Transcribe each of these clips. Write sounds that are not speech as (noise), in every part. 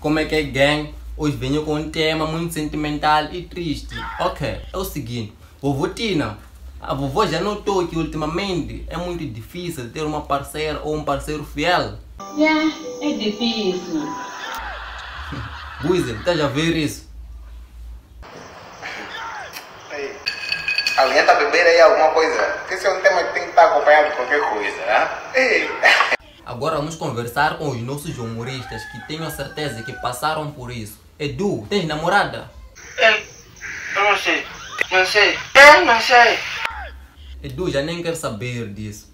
como é que é gang? Hoje venho com um tema muito sentimental e triste. Ok, é o seguinte, vovô Tina, a vovó já notou que ultimamente é muito difícil ter uma parceira ou um parceiro fiel? Yeah, é difícil. Buizel, estás a ver isso? Ei, Alguém tá bebendo aí alguma coisa? Porque esse é um tema que tem que estar acompanhado de qualquer coisa, né? Ei. (laughs) Agora vamos conversar com os nossos humoristas que tenho a certeza que passaram por isso. Edu, tens namorada? Eu não sei. Não sei. Eu não sei. Edu já nem quer saber disso.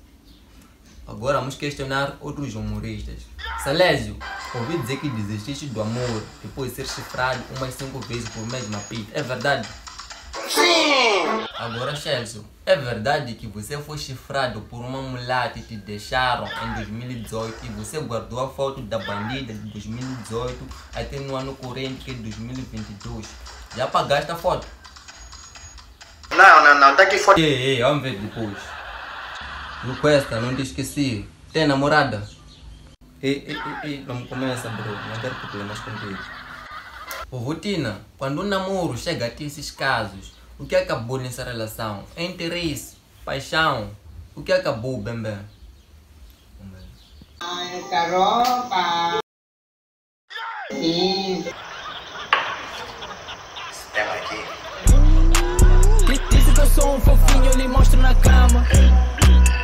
Agora vamos questionar outros humoristas. Salésio, ouvi dizer que desististe do amor depois de ser chifrado umas 5 vezes por mesma pita. É verdade? Agora, Chelsea, é verdade que você foi chifrado por uma mulata e te deixaram em 2018 e você guardou a foto da bandida de 2018 até no ano corrente que é 2022? Já pagaste a foto? Não, não, não, tá aqui fora. Ei, ei, vamos ver depois. Luquesta, não te esqueci. Tem namorada? Ei, ei, ei, ei, não começa, bro. Não quero problemas contigo. Ô, Rotina, quando o namoro chega a esses casos, o que acabou nessa relação? É interesse, paixão. O que acabou, bem, Ai, caropa. Sim. Esse tema aqui. Disse que eu sou um fofinho, eu lhe mostro na cama.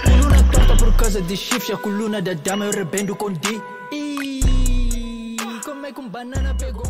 Coluna torta por causa de chifres, a coluna da dama eu rebendo com D. Ih, Como é que um banana pegou?